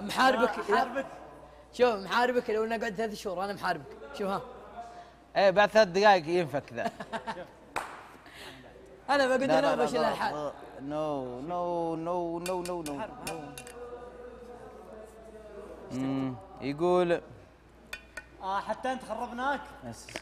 محاربك. محاربك. شوف محاربك لو نقعد ثلاث شهور أنا محاربك. شوف ها. إيه بعد ثلاث دقائق ينفك ذا. أنا بقعد لا لا هنا لا الحال لا. no no no no no no يقول آه حتى أنت خربناك. بس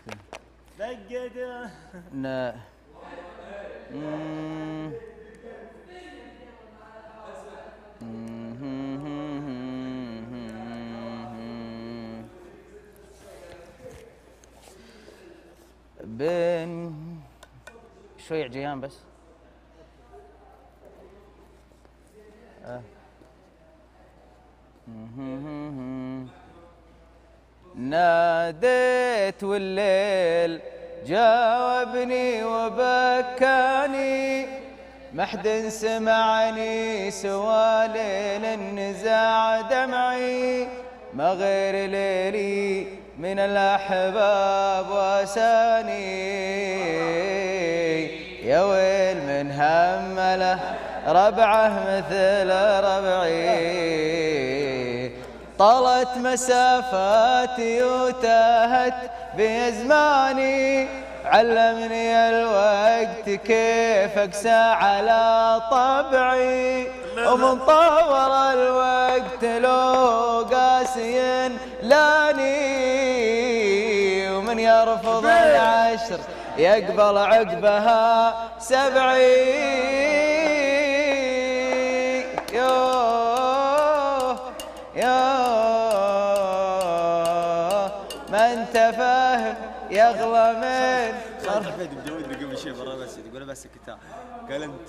شوي عجيان بس. ناديت والليل جاوبني وبكاني ما حد سمعني سوى ليل النزاع دمعي ما غير ليلي من الأحباب وساني يا ويل من همله ربعه مثل ربعي. طلت مسافاتي وتاهت بزماني علمني الوقت كيف أقسى على طبعي. ومن طور الوقت لو قاسي لاني. ومن يرفض العشر يقبل عقبها سبعي. يوه يوه ما انت فاهم يغلى من خالد حميد مجودني قبل شيء مره بس يقول بس كتاب قال أنت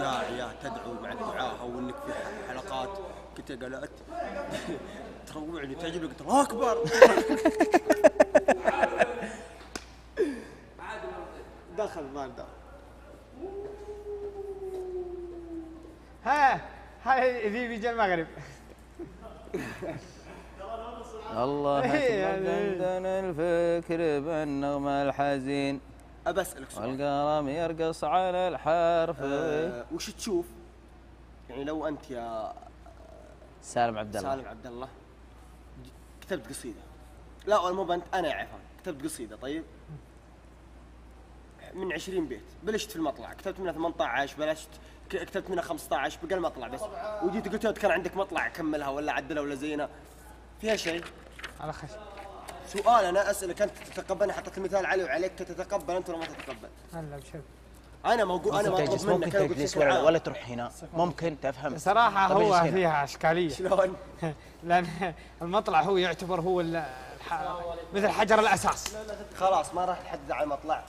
داعيه تدعو مع الدعاء أو إنك في حلقات. قلت قال تروعني الله أكبر. ما دخل ها هاي ذي بيجي المغرب الله أكبر. يعني. دندن الفكر بالنغمة الحزين. أبى أسألك سؤال. والقلم يرقص على الحرف. آه، وش تشوف؟ يعني لو أنت يا سالم عبد الله. سالم عبد الله. كتبت قصيدة. لا مو بنت أنا يا عفان. كتبت قصيدة طيب؟ من 20 بيت. بلشت في المطلع. كتبت منها 18 بلشت كتبت منها 15 بقى المطلع بس. وجيت قلت له كان عندك مطلع كملها ولا عدلها ولا زينها فيها شيء. على خش سؤال أنا أسألك. أنت تتقبل حطيت المثال علي وعليك. تتقبل أنت ولا ما تتقبل؟ هلا بشوف أنا موجود أنا ممكن مطلوب تجلس منك. ممكن تجلس ولا. ولا تروح هنا. ممكن تفهم. صراحة طب هو هنا. فيها إشكالية. شلون؟ لأن المطلع هو يعتبر هو. مثل حجر الأساس. خلاص ما راح نحدد على المطلع.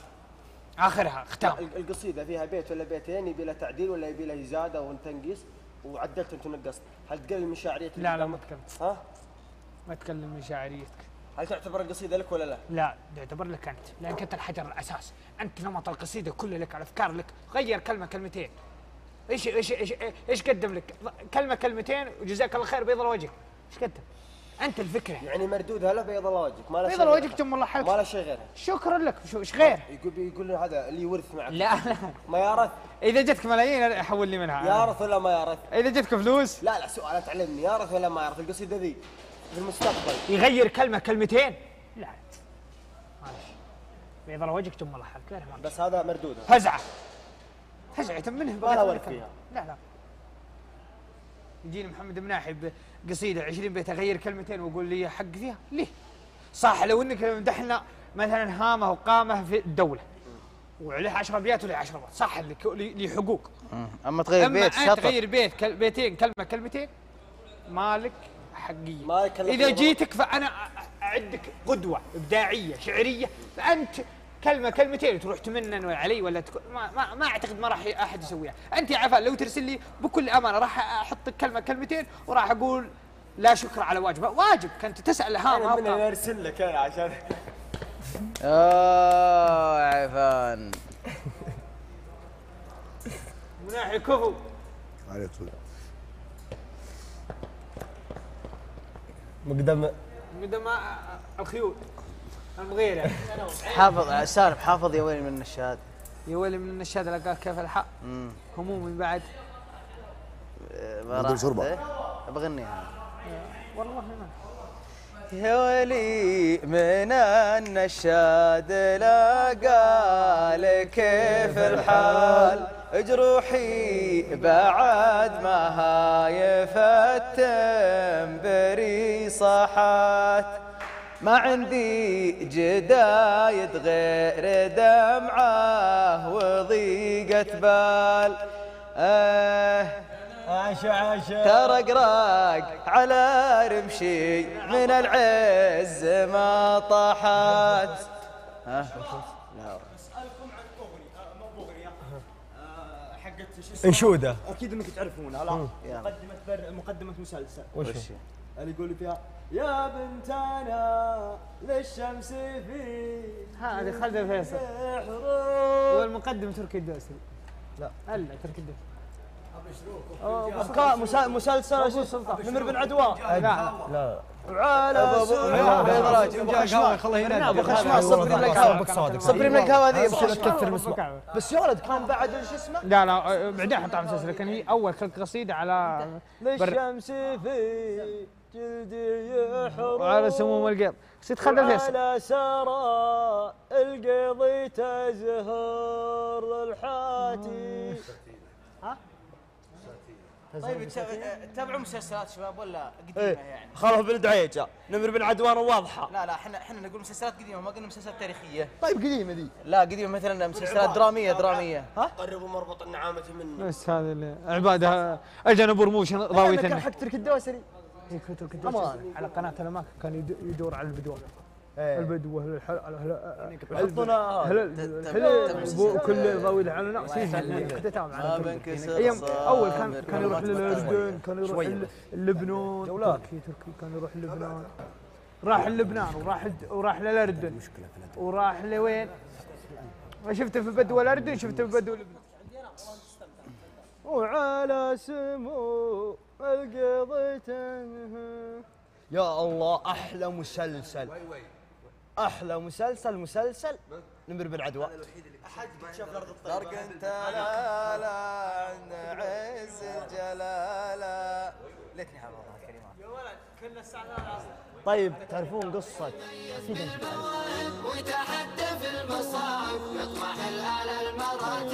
آخرها ختام القصيدة فيها بيت ولا بيتين يبي له تعديل ولا يبي له زياده وتنقيص وعدلت انت ونقصت هل تقلل من شعريتك لا لا ما تكلم ها؟ ما تكلم من شعريتك. هل تعتبر القصيدة لك ولا لا؟ لا يعتبر لك أنت لأنك أنت الحجر الأساس. أنت نمط القصيدة كله لك الأفكار لك. غير كلمة كلمتين. إيش إيش إيش إيش قدم لك؟ كلمة كلمتين وجزاك الله خير بيض وجهك إيش قدم؟ أنت الفكرة. يعني مردودها له بيض الله وجهك ما له بيض شيء الله. وجهك ثم الله حلك ما له شيء غيره. شكرا لك. شو إيش غير؟ يقول يقول له هذا اللي يورث معك. لا. لا ما يرث إذا جتك ملايين حول لي منها. يرث ولا ما يرث إذا جتك فلوس. لا لا سؤال تعلمني. يرث ولا ما يرث القصيدة ذي في المستقبل. يغير كلمة كلمتين. لا. معلش. بيض الله وجهك ثم الله حلك بس هذا مردودها فزعة. فزعة منه ما له ورث فيها. لا لا. يجيني محمد مناحي بقصيده 20 بيت أغير كلمتين وأقول لي حق فيها؟ ليه؟ صح لو إنك مدحنا مثلا هامه وقامه في الدولة. وعليه 10 ابيات وليه 10 ابيات صح لك لي حقوق. أما تغير أما بيت شطر. تغير بيت كل بيتين كلمة كلمتين مالك حقيه مالك إذا جيتك فأنا أعدك قدوة إبداعية شعرية فأنت كلمه كلمتين تروح تمنن علي ولا تكون ما, ما, ما أعتقد ما راح أحد يسويها. أنت يا عفان لو ترسل لي بكل أمانة راح أحط كلمه كلمتين وراح أقول لا شكر على واجب. واجب كنت تسأل ها أنا ما أبقى. أرسل لك أنا عشان أوه عفان مناحي كفو. عليك صدق مقدم قدام الخيول. المغيره حافظ سالم حافظ يا ويلي من النشاد. يا ويلي من النشاد لقاك كيف الحق. همومي بعد. آه، بدون شربة. إيه؟ بغنيها والله ما يا ويلي من النشاد لقى كيف الحال. جروحي بعد ما هايف التنبري صحات ما عندي جدايد غير دمعة وضيقة بال. آه عاشا عاشا ترى قراق على رمشي من العز ما طاحت. ها؟ لا انشودة. أكيد إنك تعرفونها لا. مقدمة. مقدمة مسلسل. وش اللي يقول فيها يا بنت أنا للشمس في هذه خالد الفيصل والمقدم تركي الدوسري لا. هلا تركي الدوسري مسا- مسلسل اسمه؟ نمر بن عدوان لا لا وعلى ابو صبري من القهوه صبري من القهوه مسمع بس يا ولد كان بعد شو اسمه؟ لا لا آه، بعدين حطها على المسلسل لكن هي اول كانت قصيده على للشمس في جلدي حروب على سموم القيض. قصيده خالد الفيصل. على سرى القضي تزهر الحاتي. طيب تابعوا مسلسلات شباب ولا قديمة إيه يعني؟ خلف بالدعيجة. نمر بن عدوان واضحة. لا لا إحنا إحنا نقول مسلسلات قديمة ما قلنا مسلسلات تاريخية. طيب قديمة ذي لا قديمة مثلا مسلسلات درامية درامية. قربوا مربط النعامة منه بس هذا اللي عباده اجى ابو رموش ضاوية كان. حق ترك الدوسري. كنت على قناة الأماكن كان يد- يدور على البدو البدو هل الحل يحطونا هل الحل كل ضاوي على ناس كتتهم ما على بنكسر أيام أول كان كان يروح للأردن كان يروح لبنان تركي تركي كان يروح لبنان. راح لبنان وراح وراح للأردن. وراح لوين؟ شفته في بدو الأردن شفته في بدو لبنان. وعلى سمو يا الله أحلى مسلسل. أحلى مسلسل مسلسل. نمر بن عدوان درق انت لا لا عز جلالا ليتني حافظها الكلمات طيب تعرفون قصة وتحدى في المصاعب يطمح الآل المرء